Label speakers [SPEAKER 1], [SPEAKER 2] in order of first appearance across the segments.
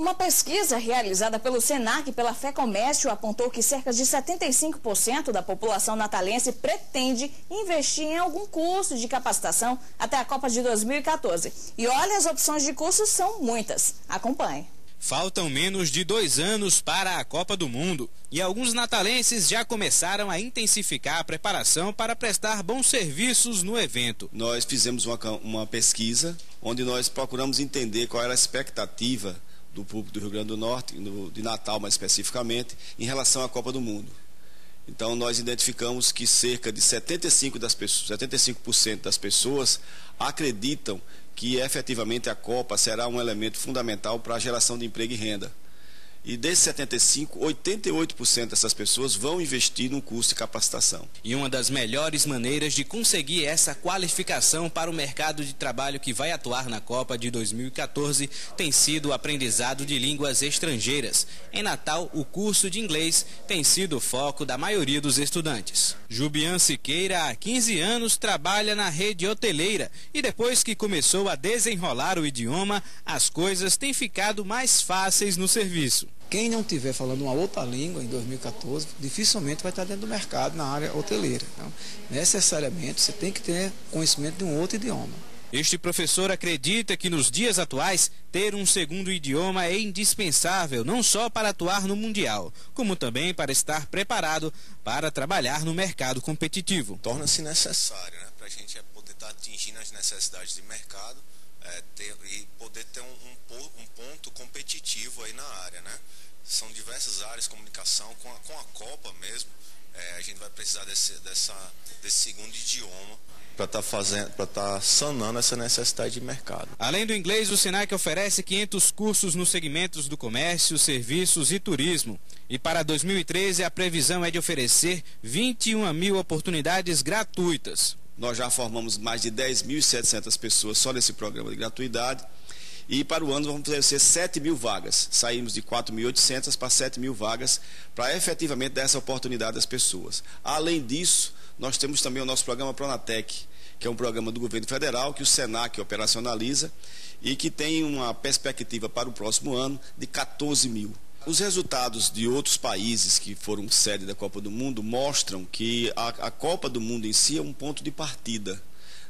[SPEAKER 1] Uma pesquisa realizada pelo Senac e pela Fé Comércio apontou que cerca de 75% da população natalense pretende investir em algum curso de capacitação até a Copa de 2014. E olha, as opções de cursos são muitas. Acompanhe.
[SPEAKER 2] Faltam menos de dois anos para a Copa do Mundo e alguns natalenses já começaram a intensificar a preparação para prestar bons serviços no evento.
[SPEAKER 3] Nós fizemos uma, uma pesquisa onde nós procuramos entender qual era a expectativa do público do Rio Grande do Norte, no, de Natal mais especificamente, em relação à Copa do Mundo. Então nós identificamos que cerca de 75%, das pessoas, 75 das pessoas acreditam que efetivamente a Copa será um elemento fundamental para a geração de emprego e renda. E desses 75, 88% dessas pessoas vão investir num curso de capacitação.
[SPEAKER 2] E uma das melhores maneiras de conseguir essa qualificação para o mercado de trabalho que vai atuar na Copa de 2014 tem sido o aprendizado de línguas estrangeiras. Em Natal, o curso de inglês tem sido o foco da maioria dos estudantes. Jubian Siqueira, há 15 anos, trabalha na rede hoteleira e depois que começou a desenrolar o idioma, as coisas têm ficado mais fáceis no serviço.
[SPEAKER 4] Quem não estiver falando uma outra língua em 2014, dificilmente vai estar dentro do mercado na área hoteleira. Então, necessariamente, você tem que ter conhecimento de um outro idioma.
[SPEAKER 2] Este professor acredita que nos dias atuais ter um segundo idioma é indispensável não só para atuar no Mundial, como também para estar preparado para trabalhar no mercado competitivo.
[SPEAKER 5] Torna-se necessário né, para a gente é poder estar atingindo as necessidades de mercado é, ter, e poder ter um, um, um competitivo aí na área. Né? são diversas áreas, comunicação, com a, com a Copa mesmo, é, a gente vai precisar desse, dessa, desse segundo idioma para estar tá fazendo, para estar tá sanando essa necessidade de mercado.
[SPEAKER 2] Além do inglês, o Senac oferece 500 cursos nos segmentos do comércio, serviços e turismo. E para 2013 a previsão é de oferecer 21 mil oportunidades gratuitas.
[SPEAKER 3] Nós já formamos mais de 10.700 pessoas só nesse programa de gratuidade. E para o ano vamos oferecer 7 mil vagas. Saímos de 4.800 para 7 mil vagas para efetivamente dar essa oportunidade às pessoas. Além disso, nós temos também o nosso programa Pronatec, que é um programa do governo federal que o SENAC operacionaliza e que tem uma perspectiva para o próximo ano de 14 mil. Os resultados de outros países que foram sede da Copa do Mundo mostram que a, a Copa do Mundo em si é um ponto de partida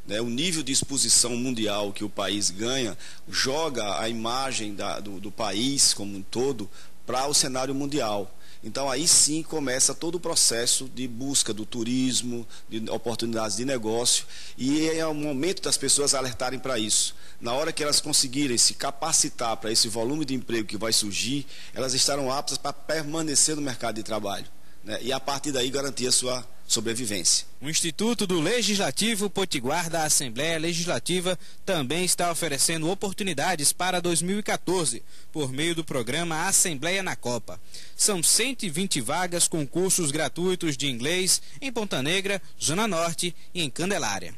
[SPEAKER 3] o nível de exposição mundial que o país ganha joga a imagem da, do, do país como um todo para o cenário mundial. Então aí sim começa todo o processo de busca do turismo, de oportunidades de negócio, e é o momento das pessoas alertarem para isso. Na hora que elas conseguirem se capacitar para esse volume de emprego que vai surgir, elas estarão aptas para permanecer no mercado de trabalho. Né? E a partir daí garantir a sua sobrevivência.
[SPEAKER 2] O Instituto do Legislativo Potiguar da Assembleia Legislativa também está oferecendo oportunidades para 2014 por meio do programa Assembleia na Copa. São 120 vagas com cursos gratuitos de inglês em Ponta Negra, Zona Norte e em Candelária.